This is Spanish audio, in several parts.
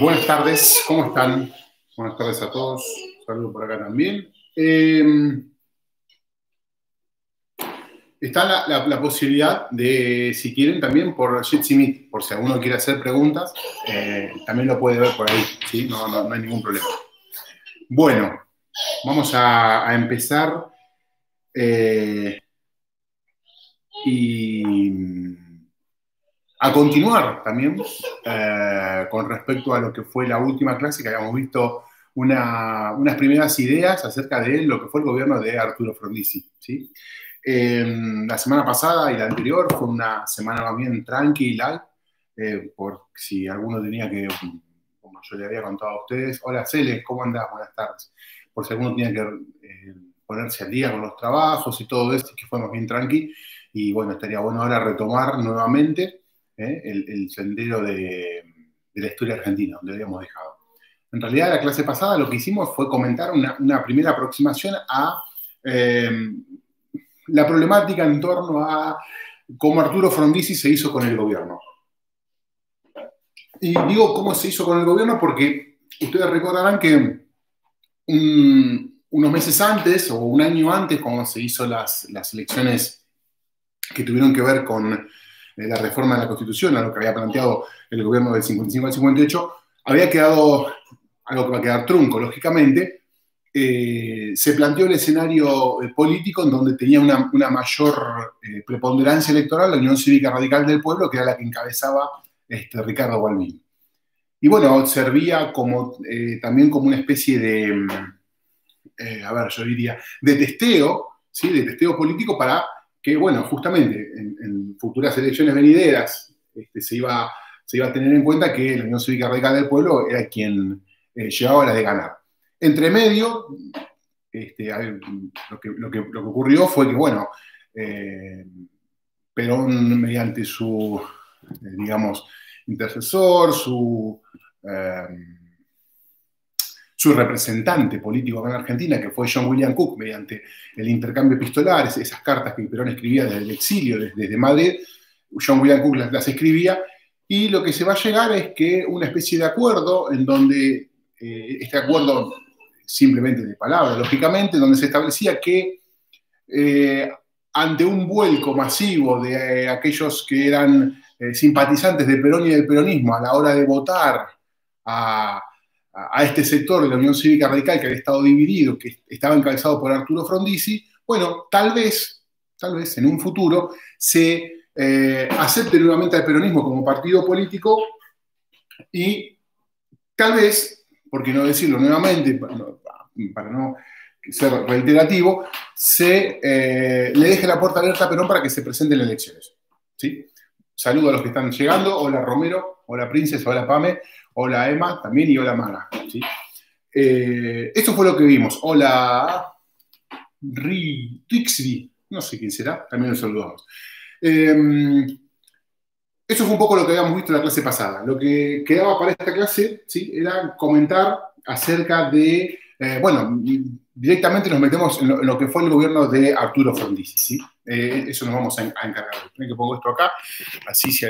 Buenas tardes, ¿cómo están? Buenas tardes a todos. Saludos por acá también. Eh, está la, posibilidad de, si quieren, también por Jitsi Meet, por si alguno quiere hacer preguntas, eh, también lo puede ver por ahí, ¿sí? No, no, hay ningún problema. Bueno, vamos a, empezar. Eh, y a continuar también eh, con respecto a lo que fue la última clase, que habíamos visto unas primeras ideas acerca de lo que fue el gobierno de Arturo Frondizi. ¿sí? la semana pasada y la anterior fue una semana más bien tranquila, eh, por si alguno tenía que, como yo le había contado a ustedes, hola Cele, ¿cómo andás? Buenas tardes. Por si alguno tenía que eh, ponerse al día con los trabajos y todo esto, que fue más bien tranqui. Y bueno, estaría bueno ahora retomar nuevamente ¿eh? el, sendero de, la historia argentina, donde habíamos dejado. En realidad, la clase pasada lo que hicimos fue comentar una, primera aproximación a eh, la problemática en torno a cómo Arturo Frondizi se hizo con el gobierno. Y digo cómo se hizo con el gobierno porque ustedes recordarán que unos meses antes o un año antes, cuando se hizo las, las elecciones que tuvieron que ver con la reforma de la Constitución, a lo que había planteado el gobierno del 55 al 58, había quedado algo que va a quedar trunco, lógicamente. Eh, se planteó el escenario eh, político en donde tenía una, mayor eh, preponderancia electoral la Unión Cívica Radical del Pueblo, que era la que encabezaba este, Ricardo Balbín. Y bueno, servía como, también como una especie de, a ver, yo diría, de testeo, ¿sí? de testeo político para que, bueno, justamente en, futuras elecciones venideras este, se, iba, se iba a tener en cuenta que la Unión Cívica Radical del Pueblo era quien eh, llevaba la de ganar. Entre medio, este, lo, que, lo, que, ocurrió fue que, bueno, eh, Perón, mediante su, eh, digamos, intercesor, su su representante político acá en Argentina, que fue John William Cook, mediante el intercambio epistolar, esas cartas que Perón escribía desde el exilio, desde, Madrid, John William Cook las, escribía, y lo que se va a llegar es que una especie de acuerdo en donde, eh, este acuerdo simplemente de palabra, lógicamente, donde se establecía que eh, ante un vuelco masivo de eh, aquellos que eran simpatizantes de Perón y del peronismo a la hora de votar a, a, este sector de la Unión Cívica Radical que había estado dividido, que estaba encabezado por Arturo Frondizi, bueno, tal vez, tal vez en un futuro se eh, acepte nuevamente al peronismo como partido político y tal vez, por qué no decirlo nuevamente, para no, ser reiterativo, se eh, le deje la puerta abierta a Perón para que se presenten elecciones. ¿sí? Saludo a los que están llegando. Hola Romero, hola Princesa, hola Pame hola Emma también y hola Mara. ¿sí? Eh, esto fue lo que vimos. Hola Rixby, no sé quién será, también los saludamos. Eh, eso fue un poco lo que habíamos visto en la clase pasada. Lo que quedaba para esta clase ¿sí? era comentar acerca de, eh, bueno, directamente nos metemos en lo, que fue el gobierno de Arturo Frondizi. ¿sí? eso nos vamos a, encargar. que pongo esto acá, así si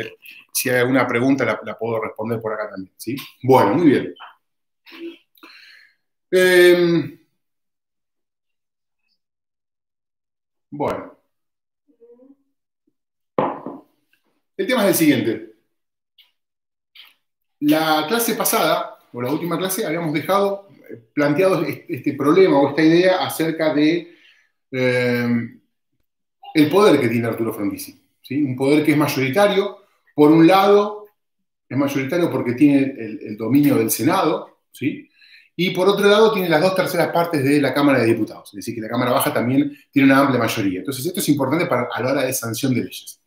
si hay alguna pregunta la, puedo responder por acá también. ¿sí? Bueno, muy bien. Em, bueno. El tema es el siguiente. La clase pasada, o la última clase, habíamos dejado eh, planteado este problema o esta idea acerca de em, el poder que tiene Arturo Frondizi. ¿sí? Un poder que es mayoritario, por un lado, es mayoritario porque tiene el, dominio del Senado, ¿sí? Y por otro lado, tiene las dos terceras partes de la Cámara de Diputados. Es decir, que la Cámara Baja también tiene una amplia mayoría. Entonces, esto es importante para, a la hora de sanción de leyes.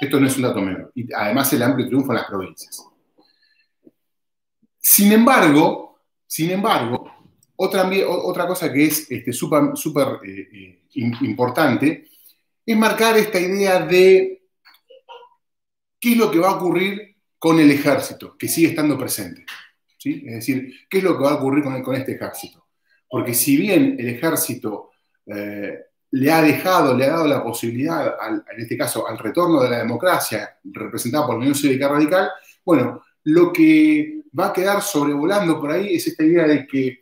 Esto no es un dato menor. Y además, el amplio triunfo en las provincias. Sin embargo, sin embargo, otra, otra cosa que es este, súper eh, eh, importante es marcar esta idea de ¿Qué es lo que va a ocurrir con el ejército, que sigue estando presente? Es decir, ¿qué es lo que va a ocurrir con, este ejército? Porque si bien el ejército eh, le ha dejado, le ha dado la posibilidad, en este caso, al retorno de la democracia representada por la Unión Cívica Radical, bueno, lo que va a quedar sobrevolando por ahí es esta idea de que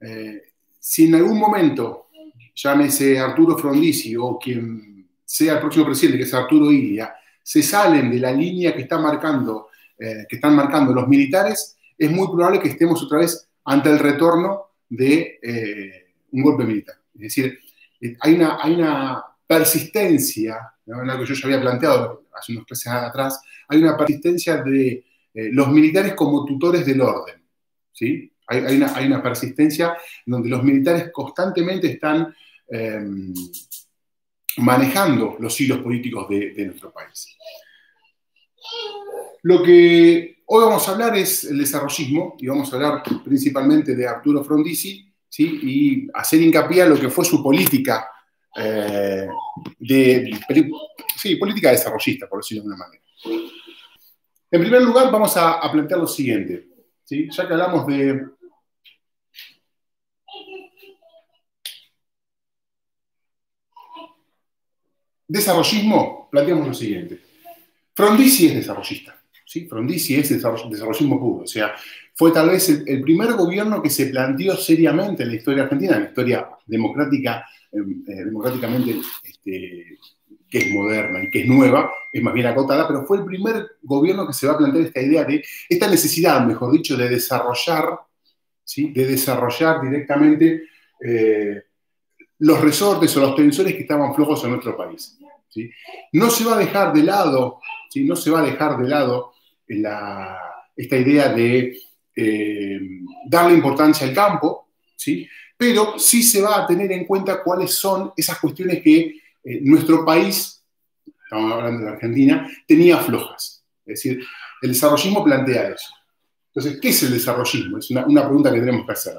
eh, si en algún momento, llámese Arturo Frondizi o quien sea el próximo presidente, que es Arturo Ilia, se salen de la línea que, marcando, eh, que están marcando los militares, es muy probable que estemos otra vez ante el retorno de eh, un golpe militar. Es decir, hay una, una persistencia, en lo que yo ya había planteado hace unos meses atrás, hay una persistencia de eh, los militares como tutores del orden. ¿sí? Hay, una, persistencia en donde los militares constantemente están em, manejando los hilos políticos de, nuestro país. Lo que hoy vamos a hablar es el desarrollismo y vamos a hablar principalmente de Arturo Frondizi ¿sí? y hacer hincapié a lo que fue su política eh, de, sí, política desarrollista, por decirlo de alguna manera. En primer lugar, vamos a, plantear lo siguiente. Ya que hablamos de... Desarrollismo, planteamos lo siguiente. Frondizi es desarrollista. ¿sí? Frondizi es desarrollismo puro. O sea, fue tal vez el, primer gobierno que se planteó seriamente en la historia argentina, en la historia democrática, eh, eh, democráticamente este, que es moderna y que es nueva, es más bien acotada, pero fue el primer gobierno que se va a plantear esta idea de, esta necesidad, mejor dicho, de desarrollar, ¿sí? de desarrollar directamente eh, los resortes o los tensores que estaban flojos en nuestro país. No se va a dejar de lado, no se va a dejar de lado esta idea de eh, darle importancia al campo, ¿sí? pero sí se va a tener en cuenta cuáles son esas cuestiones que eh, nuestro país, estamos hablando de Argentina, tenía flojas. Es decir, el desarrollismo plantea eso. Entonces, ¿qué es el desarrollismo? Es una, pregunta que tenemos que hacer.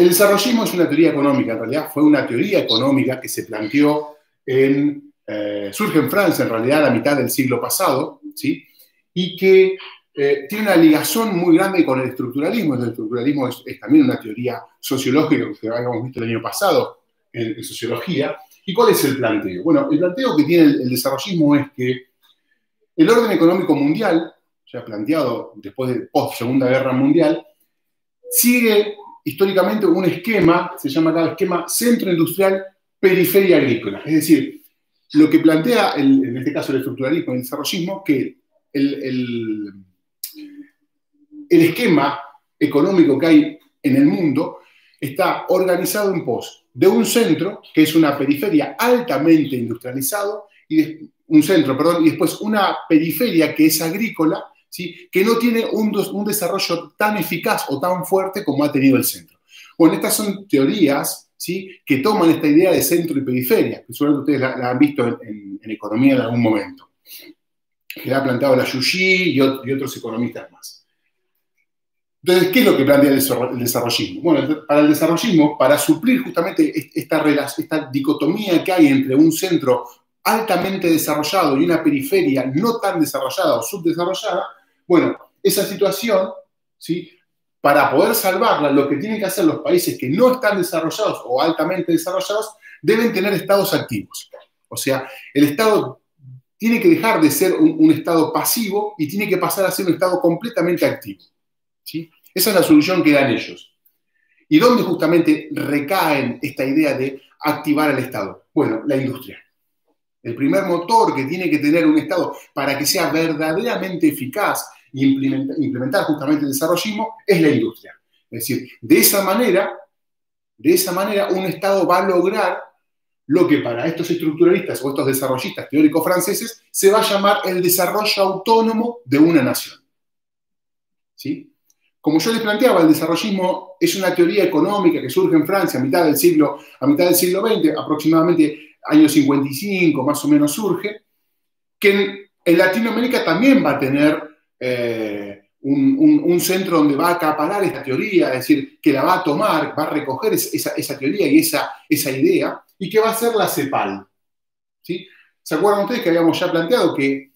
El desarrollismo es una teoría económica, en realidad fue una teoría económica que se planteó en, eh, surge en Francia en realidad a la mitad del siglo pasado, ¿sí? y que eh, tiene una ligación muy grande con el estructuralismo. El estructuralismo es, también una teoría sociológica que habíamos visto el año pasado, en, sociología. ¿Y cuál es el planteo? Bueno, el planteo que tiene el, desarrollismo es que el orden económico mundial, ya planteado después de post Segunda Guerra Mundial, sigue históricamente un esquema, se llama acá esquema centro industrial, periferia agrícola. Es decir, lo que plantea, en este caso el estructuralismo y el desarrollismo, que el, el esquema económico que hay en el mundo está organizado en pos de un centro, que es una periferia altamente industrializado, y un centro, perdón, y después una periferia que es agrícola, ¿sí? que no tiene un, un desarrollo tan eficaz o tan fuerte como ha tenido el centro. Bueno, estas son teorías ¿sí? que toman esta idea de centro y periferia, que seguramente ustedes la, han visto en, economía en algún momento, que la ha planteado la Yuyi y otros economistas más. Entonces, ¿qué es lo que plantea el desarrollismo? Bueno, para el desarrollismo, para suplir justamente esta, esta dicotomía que hay entre un centro altamente desarrollado y una periferia no tan desarrollada o subdesarrollada, bueno, esa situación, ¿sí? para poder salvarla, lo que tienen que hacer los países que no están desarrollados o altamente desarrollados, deben tener estados activos. O sea, el Estado tiene que dejar de ser un, un Estado pasivo y tiene que pasar a ser un Estado completamente activo. Esa es la solución que dan ellos. ¿Y dónde justamente recaen esta idea de activar al Estado? Bueno, la industria. El primer motor que tiene que tener un Estado para que sea verdaderamente eficaz e implementar, justamente el desarrollismo es la industria. Es decir, de esa manera, de esa manera un Estado va a lograr lo que para estos estructuralistas o estos desarrollistas teóricos franceses se va a llamar el desarrollo autónomo de una nación. ¿Sí? Como yo les planteaba, el desarrollismo es una teoría económica que surge en Francia a mitad del siglo, a mitad del siglo XX, aproximadamente año 55 más o menos surge, que en, Latinoamérica también va a tener eh, un, centro donde va a acaparar esta teoría, es decir, que la va a tomar, va a recoger esa, teoría y esa, idea, y que va a ser la CEPAL. ¿sí? ¿Se acuerdan ustedes que habíamos ya planteado que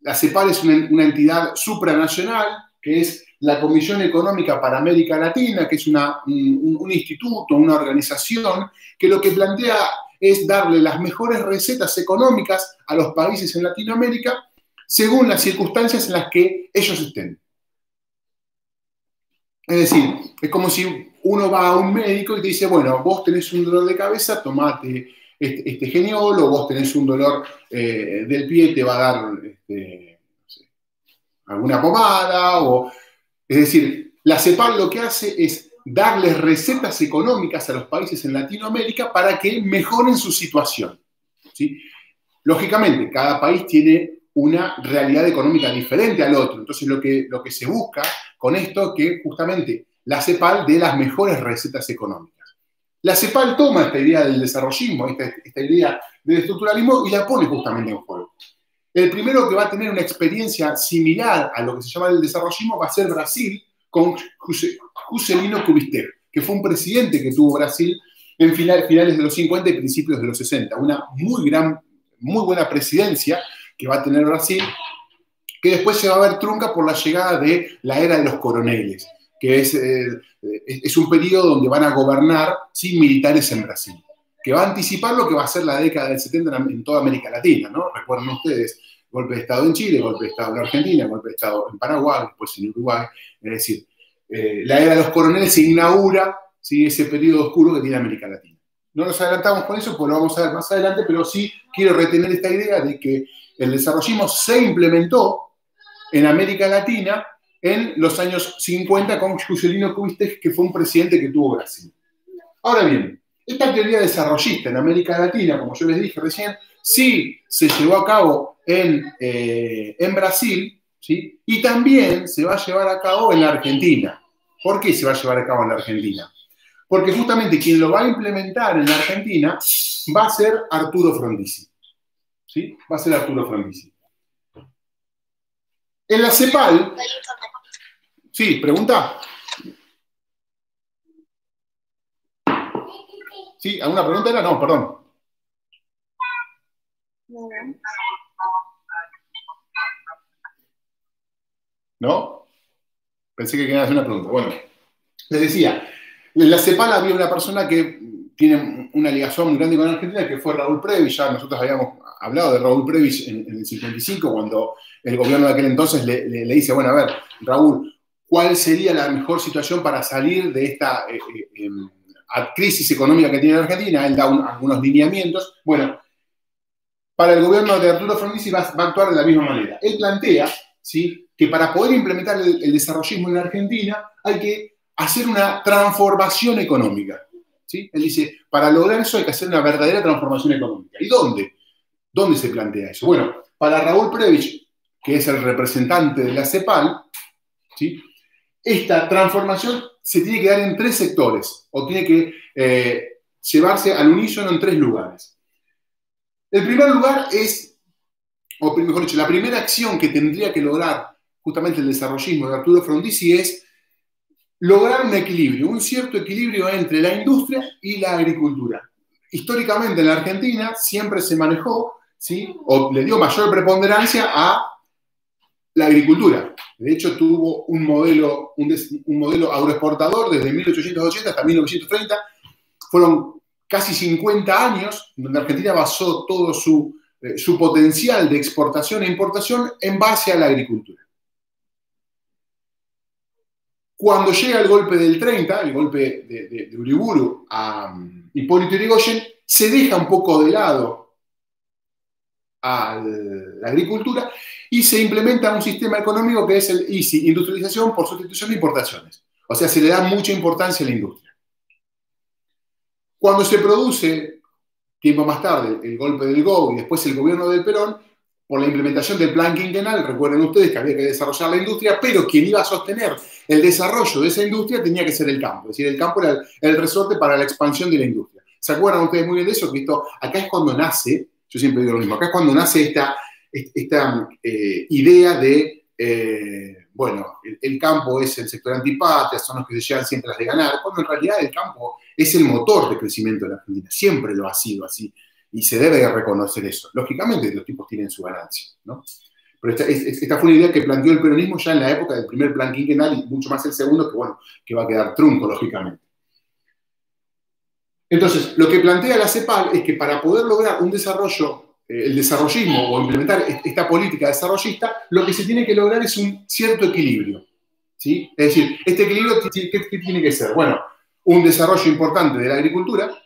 la CEPAL es una, entidad supranacional, que es la Comisión Económica para América Latina, que es un, instituto, una organización, que lo que plantea es darle las mejores recetas económicas a los países en Latinoamérica según las circunstancias en las que ellos estén. Es decir, es como si uno va a un médico y te dice, bueno, vos tenés un dolor de cabeza, tomate este, este geniol, o vos tenés un dolor eh, del pie, te va a dar este, alguna pomada, o... Es decir, la CEPAL lo que hace es darles recetas económicas a los países en Latinoamérica para que mejoren su situación. ¿sí? Lógicamente, cada país tiene una realidad económica diferente al otro. Entonces, lo que, lo que se busca con esto es que justamente la CEPAL dé las mejores recetas económicas. La CEPAL toma esta idea del desarrollismo, esta, idea del estructuralismo y la pone justamente en juego. El primero que va a tener una experiencia similar a lo que se llama el desarrollismo va a ser Brasil, con Juscelino Kubitschek, que fue un presidente que tuvo Brasil en finales de los 50 y principios de los 60. Una muy, gran, muy buena presidencia que va a tener Brasil, que después se va a ver trunca por la llegada de la era de los coroneles, que es, eh, es un periodo donde van a gobernar sin militares en Brasil, que va a anticipar lo que va a ser la década del 70 en toda América Latina, ¿no? Recuerden ustedes, golpe de Estado en Chile, golpe de Estado en Argentina, golpe de Estado en Paraguay, después en Uruguay. Es decir, eh, la era de los coroneles se inaugura ese periodo oscuro que tiene América Latina. No nos adelantamos con eso, pues lo vamos a ver más adelante, pero sí quiero retener esta idea de que el desarrollismo se implementó en América Latina en los años 50 con Juscelino Kubitschek, que fue un presidente que tuvo Brasil. Ahora bien, esta teoría desarrollista en América Latina, como yo les dije recién, sí se llevó a cabo en, eh, en Brasil, ¿sí? y también se va a llevar a cabo en la Argentina. ¿Por qué se va a llevar a cabo en la Argentina? Porque justamente quien lo va a implementar en la Argentina va a ser Arturo Frondizi. ¿Sí? Va a ser Arturo Frondizi. En la CEPAL. Sí, pregunta. ¿Sí? ¿Alguna pregunta era? No, perdón. ¿No? Pensé que quería hacer una pregunta. Bueno, les decía, en la CEPAL había una persona que tiene una ligación muy grande con Argentina, que fue Raúl Previs. Ya nosotros habíamos hablado de Raúl Previs en, el 55, cuando el gobierno de aquel entonces le, dice, bueno, a ver, Raúl, ¿cuál sería la mejor situación para salir de esta eh, eh, em, crisis económica que tiene Argentina? Él da algunos lineamientos. Bueno, para el gobierno de Arturo Frondizi va, a actuar de la misma manera. Él plantea ¿sí? que para poder implementar el, el desarrollismo en Argentina hay que hacer una transformación económica. ¿sí? Él dice, para lograr eso hay que hacer una verdadera transformación económica. ¿Y dónde? ¿Dónde se plantea eso? Bueno, para Raúl Previch, que es el representante de la CEPAL, ¿sí? esta transformación se tiene que dar en tres sectores, o tiene que eh, llevarse al unísono en tres lugares. El primer lugar es, o mejor dicho, la primera acción que tendría que lograr justamente el desarrollismo de Arturo Frondizi es lograr un equilibrio, un cierto equilibrio entre la industria y la agricultura. Históricamente en la Argentina siempre se manejó, ¿sí? o le dio mayor preponderancia a la agricultura. De hecho, tuvo un modelo, un, agroexportador desde 1880 hasta 1930. Fueron casi 50 años, donde Argentina basó todo su, eh, su potencial de exportación e importación en base a la agricultura. Cuando llega el golpe del 30, el golpe de, de, Uriburu a um, Hipólito Yrigoyen, se deja un poco de lado a la agricultura y se implementa un sistema económico que es el ICI, industrialización por sustitución de importaciones. O sea, se le da mucha importancia a la industria. Cuando se produce, tiempo más tarde, el golpe del GO y después el gobierno del Perón, por la implementación del plan quinquenal, recuerden ustedes que había que desarrollar la industria, pero quien iba a sostener el desarrollo de esa industria tenía que ser el campo. Es decir, el campo era el, resorte para la expansión de la industria. ¿Se acuerdan ustedes muy bien de eso? Que acá es cuando nace, yo siempre digo lo mismo, acá es cuando nace esta, esta eh, idea de eh, bueno, el, campo es el sector antipatria, son los que se llevan siempre las de ganar, cuando en realidad el campo es el motor de crecimiento de la Argentina, siempre lo ha sido así, y se debe reconocer eso. Lógicamente los tipos tienen su ganancia, ¿no? Pero esta, fue una idea que planteó el peronismo ya en la época del primer plan quinquenal y mucho más el segundo, que bueno, que va a quedar trunco, lógicamente. Entonces, lo que plantea la CEPAL es que para poder lograr un desarrollo, eh, el desarrollismo o implementar esta política desarrollista, lo que se tiene que lograr es un cierto equilibrio. ¿sí? Es decir, este equilibrio, ¿qué, tiene que ser? Bueno, un desarrollo importante de la agricultura,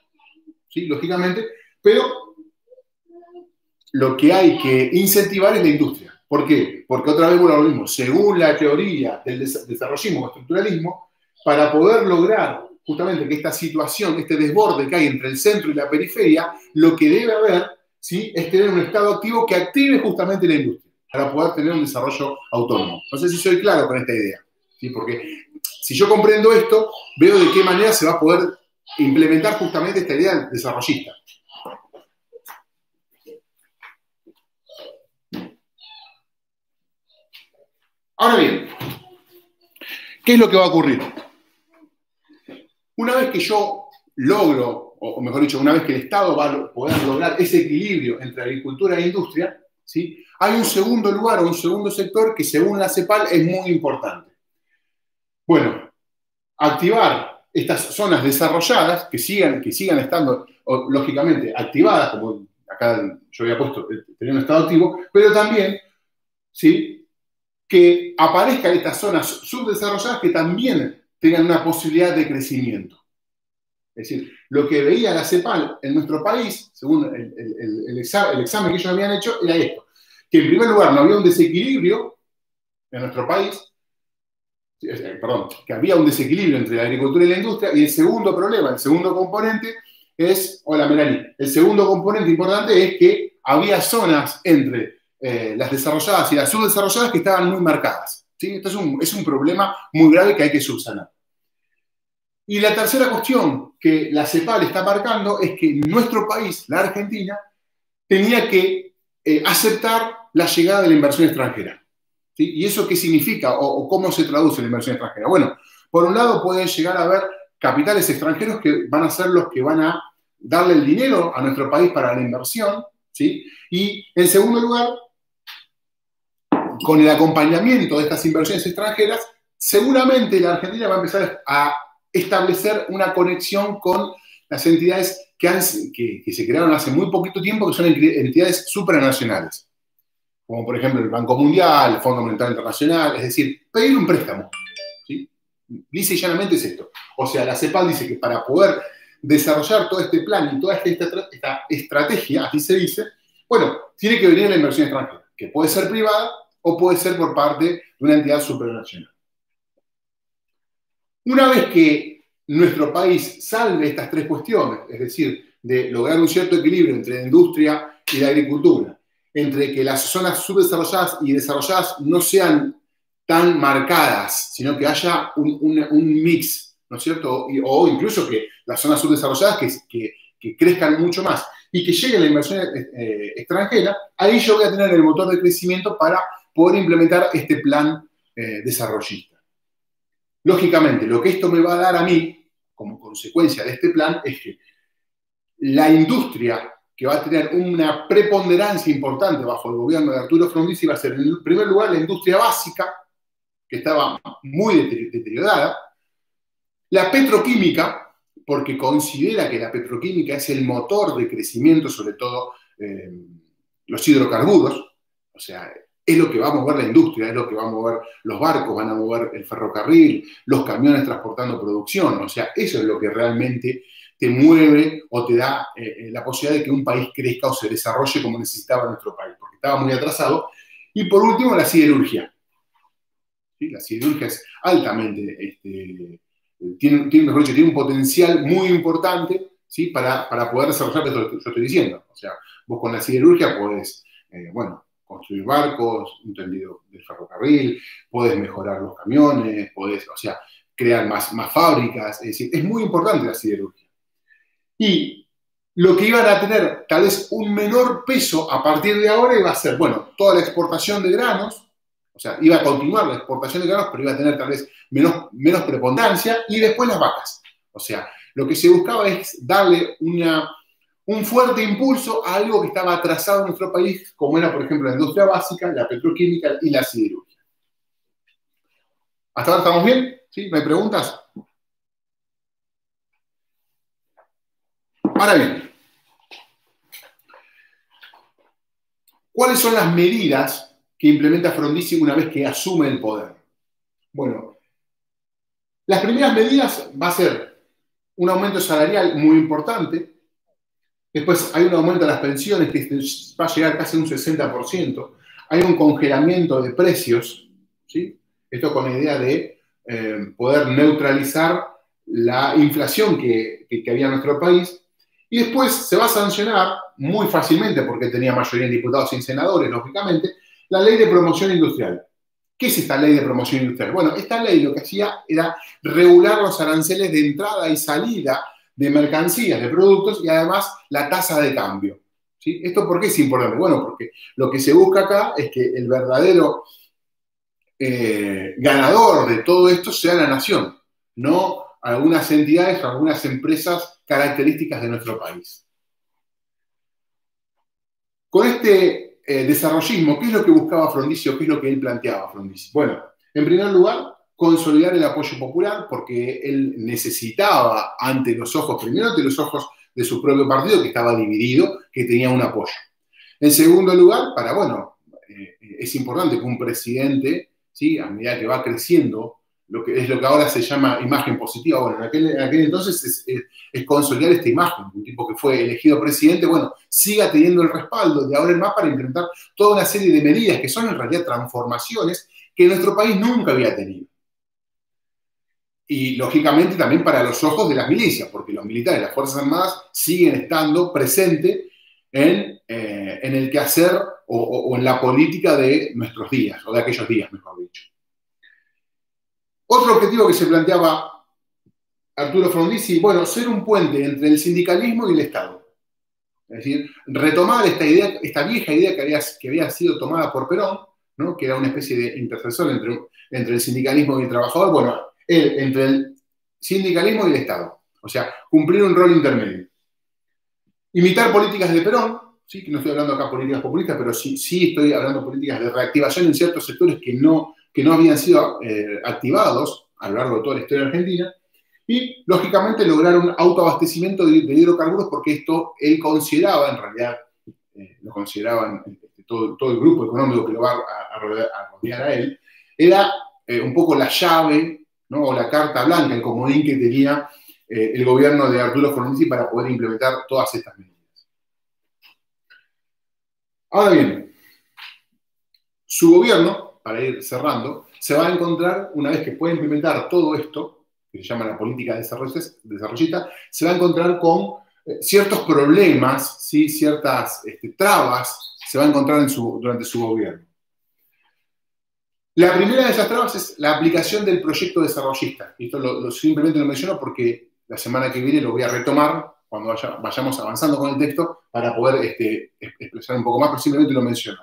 ¿sí? lógicamente, pero lo que hay que incentivar es la industria. ¿Por qué? Porque otra vez vuelvo lo mismo. Según la teoría del desarrollismo o estructuralismo, para poder lograr justamente que esta situación, este desborde que hay entre el centro y la periferia, lo que debe haber ¿sí? es tener un Estado activo que active justamente la industria para poder tener un desarrollo autónomo. No sé si soy claro con esta idea, ¿sí? porque si yo comprendo esto, veo de qué manera se va a poder implementar justamente esta idea desarrollista. Ahora bien, ¿qué es lo que va a ocurrir? Una vez que yo logro, o mejor dicho, una vez que el Estado va a poder lograr ese equilibrio entre agricultura e industria, ¿sí? hay un segundo lugar o un segundo sector que según la CEPAL es muy importante. Bueno, activar estas zonas desarrolladas que sigan, que sigan estando, lógicamente, activadas, como acá yo había puesto, eh, tener un estado activo, pero también, ¿sí? Que aparezcan estas zonas subdesarrolladas que también tengan una posibilidad de crecimiento. Es decir, lo que veía la CEPAL en nuestro país, según el, examen, que ellos habían hecho, era esto. Que en primer lugar no había un desequilibrio en nuestro país, perdón, que había un desequilibrio entre la agricultura y la industria, y el segundo problema, el segundo componente es, hola Melanie, el segundo componente importante es que había zonas entre eh, las desarrolladas y las subdesarrolladas que estaban muy marcadas. ¿Sí? Esto es un, es un problema muy grave que hay que subsanar. Y la tercera cuestión que la CEPAL está marcando es que nuestro país, la Argentina, tenía que eh, aceptar la llegada de la inversión extranjera. ¿Y eso qué significa o, cómo se traduce la inversión extranjera? Bueno, por un lado pueden llegar a haber capitales extranjeros que van a ser los que van a darle el dinero a nuestro país para la inversión, ¿sí? Y en segundo lugar, con el acompañamiento de estas inversiones extranjeras, seguramente la Argentina va a empezar a establecer una conexión con las entidades que, se crearon hace muy poquito tiempo, que son entidades supranacionales, como por ejemplo el Banco Mundial, el Fondo Monetario Internacional, es decir, pedir un préstamo. ¿sí? Dice llanamente es esto. O sea, la CEPAL dice que para poder desarrollar todo este plan y toda esta, esta estrategia, así se dice, bueno, tiene que venir la inversión extranjera, que puede ser privada o puede ser por parte de una entidad supranacional. Una vez que nuestro país salve estas tres cuestiones, es decir, de lograr un cierto equilibrio entre la industria y la agricultura, entre que las zonas subdesarrolladas y desarrolladas no sean tan marcadas, sino que haya un, mix, ¿no es cierto? O, incluso que las zonas subdesarrolladas que, crezcan mucho más y que llegue la inversión eh, extranjera, ahí yo voy a tener el motor de crecimiento para poder implementar este plan eh, desarrollista. Lógicamente, lo que esto me va a dar a mí, como consecuencia de este plan, es que la industria que va a tener una preponderancia importante bajo el gobierno de Arturo Frondizi va a ser, en primer lugar, la industria básica, que estaba muy deteriorada, la petroquímica, porque considera que la petroquímica es el motor de crecimiento, sobre todo eh, los hidrocarburos, o sea, es lo que va a mover la industria, es lo que va a mover los barcos, van a mover el ferrocarril, los camiones transportando producción. O sea, eso es lo que realmente te mueve o te da eh, eh, la posibilidad de que un país crezca o se desarrolle como necesitaba nuestro país, porque estaba muy atrasado. Y por último, la siderurgia. La siderurgia es altamente, este, tiene, tiene, tiene un potencial muy importante ¿sí? para, poder desarrollar lo que yo estoy diciendo. O sea, vos con la siderurgia podés, eh, bueno, construir barcos, un tendido del ferrocarril, puedes mejorar los camiones, puedes, o sea, crear más, más fábricas, es decir, es muy importante la siderurgia. Y lo que iban a tener tal vez un menor peso a partir de ahora iba a ser, bueno, toda la exportación de granos, o sea, iba a continuar la exportación de granos, pero iba a tener tal vez menos, menos preponderancia, y después las vacas. O sea, lo que se buscaba es darle una, un fuerte impulso a algo que estaba atrasado en nuestro país, como era, por ejemplo, la industria básica, la petroquímica y la siderurgia. ¿Hasta ahora estamos bien? ¿Sí? ¿No hay preguntas? Ahora bien, ¿cuáles son las medidas que implementa Frondizi una vez que asume el poder? Bueno, las primeras medidas va a ser un aumento salarial muy importante, después hay un aumento de las pensiones que va a llegar casi a un 60%, hay un congelamiento de precios, ¿sí? esto con la idea de eh, poder neutralizar la inflación que, que había en nuestro país, y después se va a sancionar muy fácilmente, porque tenía mayoría en diputados y en senadores, lógicamente, la ley de promoción industrial. ¿Qué es esta ley de promoción industrial? Bueno, esta ley lo que hacía era regular los aranceles de entrada y salida de mercancías, de productos y además la tasa de cambio. ¿Sí? ¿Esto por qué es importante? Bueno, porque lo que se busca acá es que el verdadero eh, ganador de todo esto sea la nación, no algunas entidades o algunas empresas características de nuestro país. Con este eh, desarrollismo, ¿qué es lo que buscaba Frondizi qué es lo que él planteaba Frondizi? Bueno, en primer lugar, consolidar el apoyo popular porque él necesitaba ante los ojos, primero ante los ojos de su propio partido que estaba dividido, que tenía un apoyo. En segundo lugar, para, bueno, eh, es importante que un presidente, ¿sí? a medida que va creciendo, lo que es lo que ahora se llama imagen positiva. Bueno, en aquel, entonces es, consolidar esta imagen, un tipo que fue elegido presidente, bueno, siga teniendo el respaldo de ahora en más para implementar toda una serie de medidas que son en realidad transformaciones que nuestro país nunca había tenido. Y lógicamente también para los ojos de las milicias, porque los militares, las Fuerzas Armadas siguen estando presentes en, eh, en el quehacer o, o en la política de nuestros días, o de aquellos días, mejor dicho. Otro objetivo que se planteaba Arturo Frondizi, bueno, ser un puente entre el sindicalismo y el Estado. Es decir, retomar esta idea, esta vieja idea que había, que había sido tomada por Perón, ¿no? que era una especie de intercesor entre, entre el sindicalismo y el trabajador, bueno, entre el sindicalismo y el Estado. O sea, cumplir un rol intermedio. Imitar políticas de Perón, sí, que no estoy hablando acá de políticas populistas, pero sí, sí estoy hablando de políticas de reactivación en ciertos sectores que no que no habían sido eh, activados a lo largo de toda la historia argentina, y lógicamente lograr un autoabastecimiento de, hidrocarburos porque esto él consideraba, en realidad eh, lo consideraban este, todo, todo, el grupo económico que lo va a, rodear, a él, era eh, un poco la llave o la carta blanca, el comodín que tenía el gobierno de Arturo Fornesi para poder implementar todas estas medidas. Ahora bien, su gobierno para ir cerrando, se va a encontrar, una vez que pueda implementar todo esto, que se llama la política desarrollista, se va a encontrar con eh, ciertos problemas, ¿sí? ciertas este, trabas, se va a encontrar durante su gobierno. La primera de esas trabas es la aplicación del proyecto desarrollista. Esto simplemente lo menciono porque la semana que viene lo voy a retomar cuando vayamos avanzando con el texto para poder este, expresar un poco más, pero simplemente lo menciono.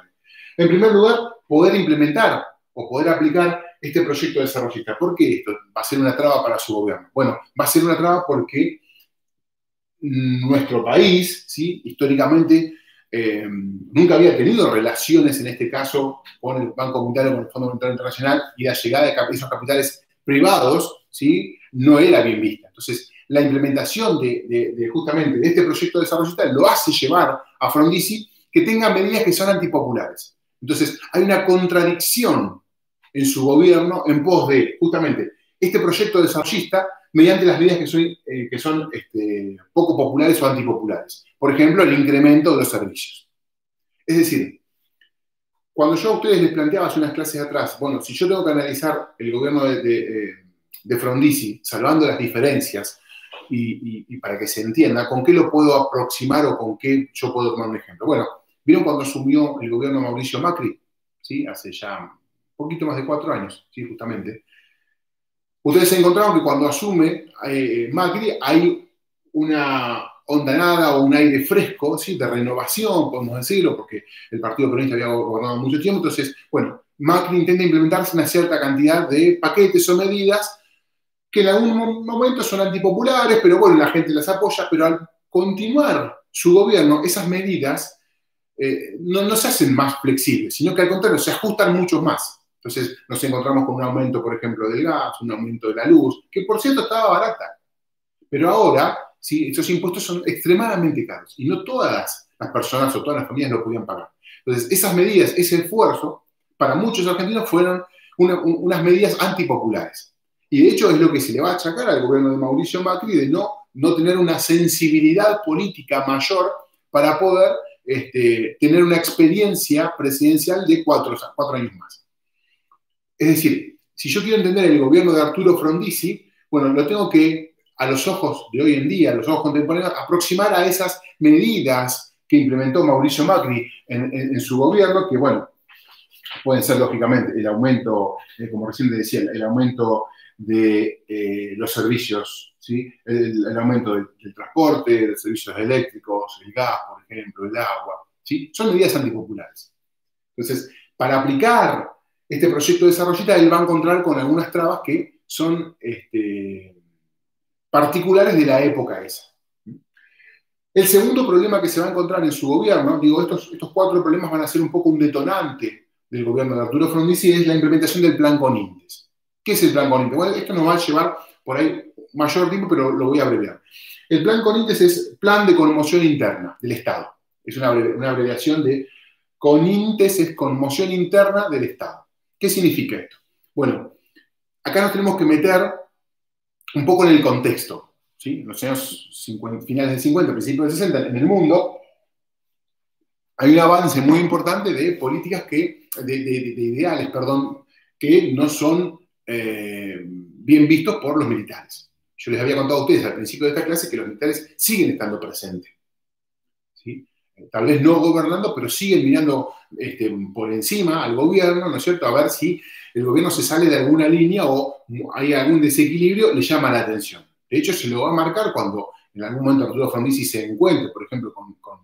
En primer lugar, poder implementar o poder aplicar este proyecto desarrollista. ¿Por qué esto va a ser una traba para su gobierno? Bueno, va a ser una traba porque nuestro país, ¿sí? históricamente, eh, nunca había tenido relaciones, en este caso, con el Banco Mundial con el Fondo Monetario Internacional, y la llegada de esos capitales privados, ¿sí? no era bien vista. Entonces, la implementación de, justamente de este proyecto desarrollista lo hace llevar a Frondizi que tenga medidas que son antipopulares. Entonces, hay una contradicción en su gobierno en pos de, justamente, este proyecto desarrollista mediante las medidas que son, eh, son este, poco populares o antipopulares. Por ejemplo, el incremento de los servicios. Es decir, cuando yo a ustedes les planteaba hace unas clases atrás, bueno, si yo tengo que analizar el gobierno de, de, Frondizi, salvando las diferencias, y, y, para que se entienda, ¿con qué lo puedo aproximar o con qué yo puedo tomar un ejemplo? Bueno, ¿Vieron cuando asumió el gobierno Mauricio Macri? ¿Sí? Hace ya un poquito más de cuatro años, ¿sí? justamente. Ustedes se encontraron que cuando asume eh, Macri hay una ondanada o un aire fresco, ¿sí? de renovación, podemos decirlo, porque el Partido Peronista había gobernado mucho tiempo. Entonces, bueno, Macri intenta implementarse una cierta cantidad de paquetes o medidas que en algún momento son antipopulares, pero bueno, la gente las apoya, pero al continuar su gobierno, esas medidas eh, no, no, se hacen más flexibles, sino que al contrario, se ajustan mucho más. Entonces nos encontramos con un aumento, por ejemplo, del gas, un aumento de la luz, que por cierto estaba barata. Pero ahora, ¿sí? esos impuestos son extremadamente caros y no todas las personas o todas las familias lo podían pagar. Entonces, esas medidas, ese esfuerzo, para muchos argentinos fueron unas medidas antipopulares. Y de hecho es lo que se le va a achacar al gobierno de Mauricio Macri de no, no tener una sensibilidad política mayor para poder este, tener una experiencia presidencial de cuatro años más. Es decir, si yo quiero entender el gobierno de Arturo Frondizi, bueno, lo tengo que, a los ojos de hoy en día, a los ojos contemporáneos, aproximar a esas medidas que implementó Mauricio Macri en, su gobierno, que bueno, pueden ser lógicamente el aumento, eh, como recién le decía, el, aumento de eh, los servicios, ¿sí? el, aumento del, transporte, de servicios eléctricos, el gas, por ejemplo, el agua. ¿sí? Son medidas antipopulares. Entonces, para aplicar este proyecto de desarrollista, él va a encontrar con algunas trabas que son este, particulares de la época esa. El segundo problema que se va a encontrar en su gobierno, digo, estos, estos cuatro problemas van a ser un poco un detonante del gobierno de Arturo Frondizi, es la implementación del plan Conintes. ¿Qué es el plan Conintes? Bueno, esto nos va a llevar por ahí mayor tiempo, pero lo voy a abreviar. El plan Conintes es Plan de Conmoción Interna del Estado. Es una, una abreviación de Conintes, es Conmoción Interna del Estado. ¿Qué significa esto? Bueno, acá nos tenemos que meter un poco en el contexto. En los años finales del 50, principios del 60, en el mundo, hay un avance muy importante de políticas que, de, ideales, perdón, que no son eh, bien vistos por los militares. Yo les había contado a ustedes al principio de esta clase que los militares siguen estando presentes. Tal vez no gobernando, pero siguen mirando este, por encima al gobierno, ¿no es cierto? A ver si el gobierno se sale de alguna línea o hay algún desequilibrio, le llama la atención. De hecho, se lo va a marcar cuando en algún momento Arturo Frondizi se encuentre, por ejemplo, con, con,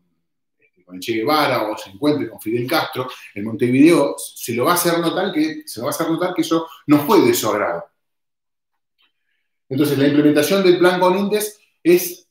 este, Che Guevara o se encuentre con Fidel Castro en Montevideo, se lo va a hacer notar que, se va a hacer notar que eso no fue de su agrado. Entonces, la implementación del plan Conintes es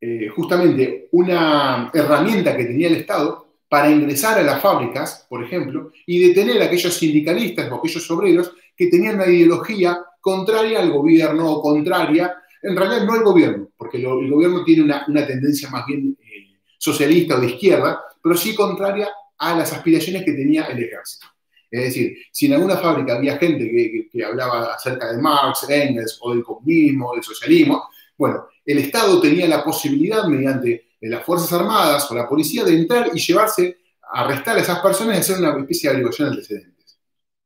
eh, justamente una herramienta que tenía el Estado para ingresar a las fábricas, por ejemplo, y detener a aquellos sindicalistas o aquellos obreros que tenían una ideología contraria al gobierno o contraria en realidad no el gobierno, porque el gobierno tiene una, tendencia más bien eh, socialista o de izquierda, pero sí contraria a las aspiraciones que tenía el ejército. Es decir, si en alguna fábrica había gente que, hablaba acerca de Marx, Engels o del comunismo, del socialismo, bueno, el Estado tenía la posibilidad mediante eh, las Fuerzas Armadas o la policía de entrar y llevarse, arrestar a esas personas y hacer una especie de averiguación de antecedentes.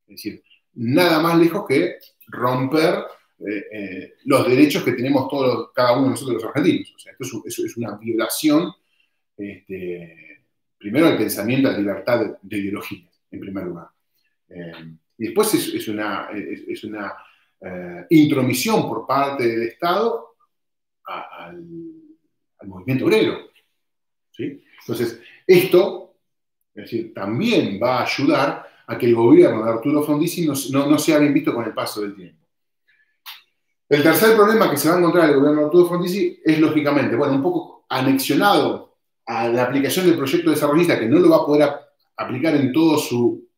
Es decir, nada más lejos que romper eh, eh, los derechos que tenemos todos, cada uno de nosotros los argentinos. O sea, esto es, una violación, este, primero al pensamiento, a la libertad de, ideología, en primer lugar. Eh, y después es, una, es, una intromisión por parte del Estado al, movimiento obrero. Entonces, esto es decir, también va a ayudar a que el gobierno de Arturo Frondizi no sea bien visto con el paso del tiempo. El tercer problema que se va a encontrar el gobierno de Arturo Frondizi es, lógicamente, bueno, un poco anexionado a la aplicación del proyecto desarrollista, que no lo va a poder aplicar en todo su,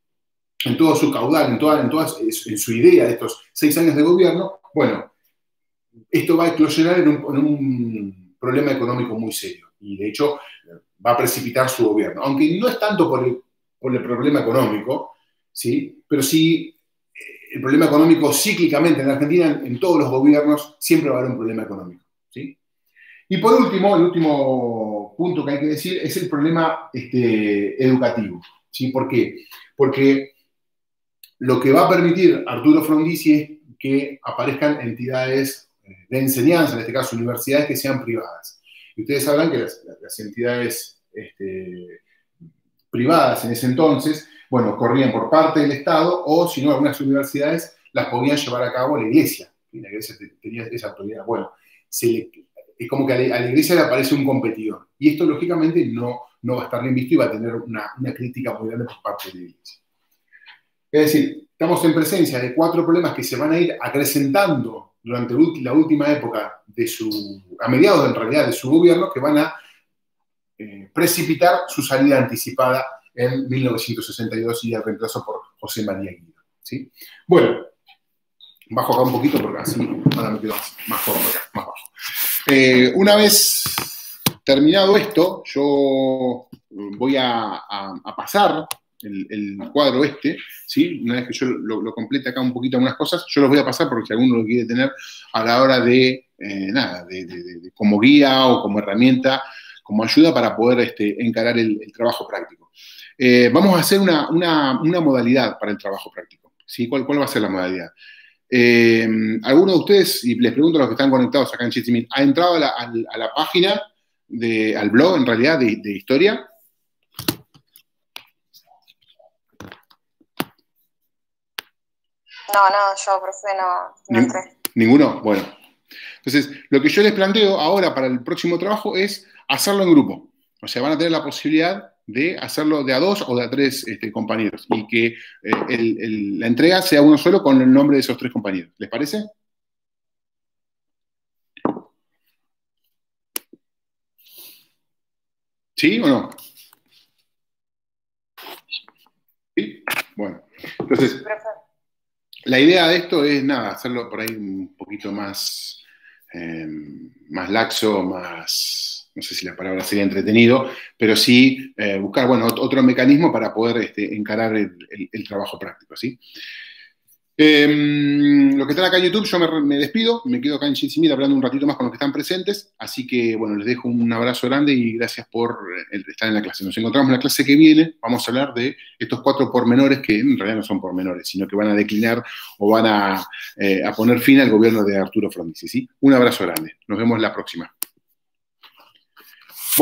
en todo su caudal, en, toda, en, en su idea de estos seis años de gobierno, bueno, esto va a eclosionar en un, problema económico muy serio. Y de hecho, va a precipitar su gobierno. Aunque no es tanto por el, problema económico, ¿sí? pero sí el problema económico cíclicamente en Argentina, en todos los gobiernos, siempre va a haber un problema económico. ¿sí? Y por último, el último punto que hay que decir es el problema este, educativo. ¿sí? ¿Por qué? Porque lo que va a permitir Arturo Frondizi es que aparezcan entidades de enseñanza, en este caso universidades, que sean privadas. Y ustedes sabrán que las, entidades este, privadas en ese entonces bueno, corrían por parte del Estado o, si no, algunas universidades las podían llevar a cabo la iglesia. la iglesia tenía esa autoridad. Bueno, es como que a la, iglesia le aparece un competidor. Y esto, lógicamente, no, no va a estar bien visto y va a tener una, crítica muy grande por parte de la iglesia. Es decir, estamos en presencia de cuatro problemas que se van a ir acrecentando durante la última época de su, a mediados en realidad de su gobierno, que van a eh, precipitar su salida anticipada en 1962 y el reemplazo por José María Guido. ¿sí? Bueno, bajo acá un poquito porque así ahora me quedo más, cómodo más bajo. Eh, una vez terminado esto, yo voy a, pasar el, cuadro este, ¿sí? una vez que yo lo, complete acá un poquito algunas cosas, yo los voy a pasar porque si alguno lo quiere tener a la hora de, eh, nada, de, como guía o como herramienta, como ayuda para poder este, encarar el, trabajo práctico. Eh, vamos a hacer una, modalidad para el trabajo práctico. ¿sí? ¿Cuál, ¿Cuál va a ser la modalidad? Eh, ¿Alguno de ustedes, y les pregunto a los que están conectados acá en Chitimit, ha entrado a la, página, de, al blog en realidad de, historia? No, no, yo, profe, no, entré. ¿Ninguno? Bueno. Entonces, lo que yo les planteo ahora para el próximo trabajo es hacerlo en grupo. O sea, van a tener la posibilidad de hacerlo de a dos o de a tres este, compañeros y que eh, la entrega sea uno solo con el nombre de esos tres compañeros. ¿Les parece? ¿Sí o no? ¿Sí? Bueno, entonces, la idea de esto es, nada, hacerlo por ahí un poquito más, eh, más laxo, más no sé si la palabra sería entretenido, pero sí eh, buscar, bueno, otro mecanismo para poder este, encarar el, trabajo práctico, ¿sí? Em, los que están acá en YouTube, yo me, despido, me quedo acá en Shinsimid hablando un ratito más con los que están presentes, así que, bueno, les dejo un abrazo grande y gracias por eh, estar en la clase. Nos encontramos en la clase que viene, vamos a hablar de estos cuatro pormenores que en realidad no son pormenores, sino que van a declinar o van a, eh, poner fin al gobierno de Arturo Frondizi. Un abrazo grande, nos vemos la próxima.